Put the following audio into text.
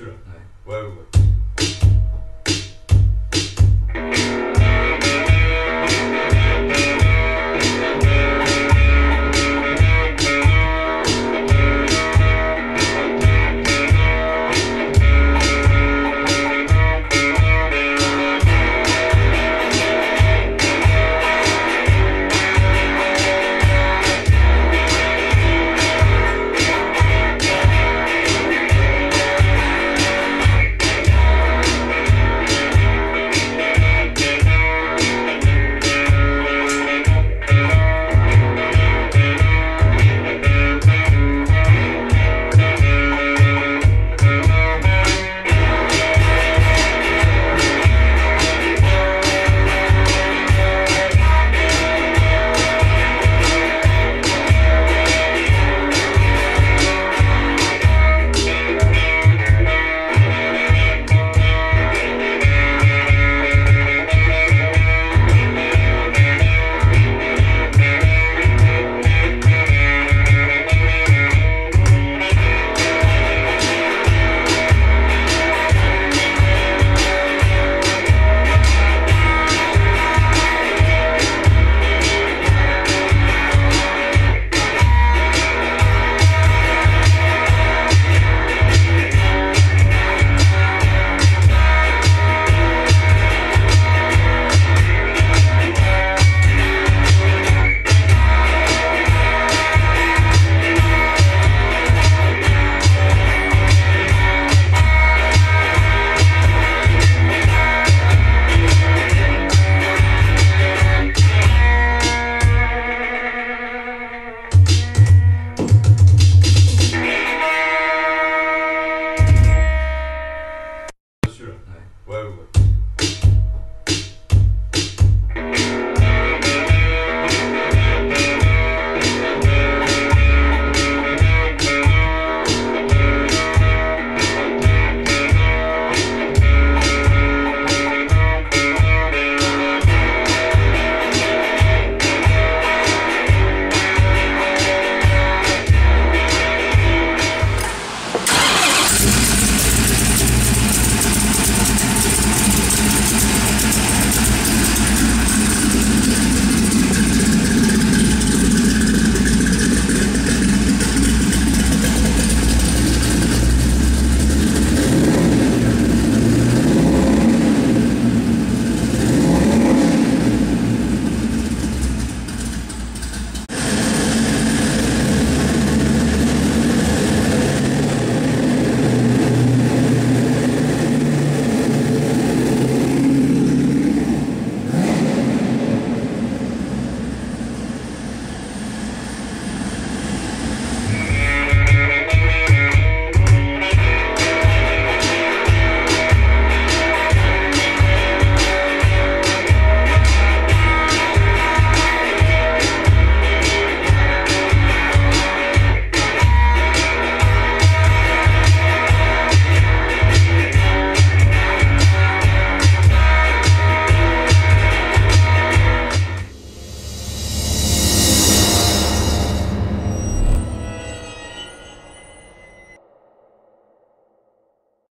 monsieur là. Ouais, ouais, ouais. Caramba.